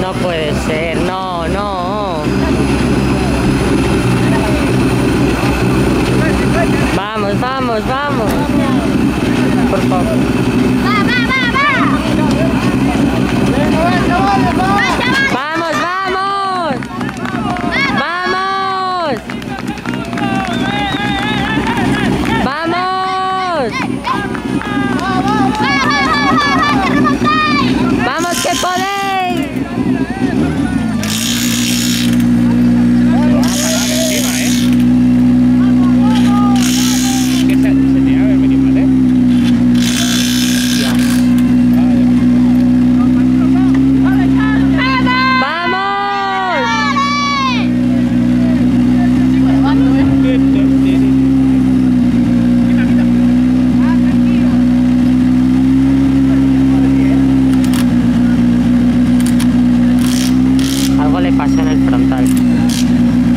No puede ser, no, no. Vamos, vamos, vamos. Por favor. Le pasa en el frontal.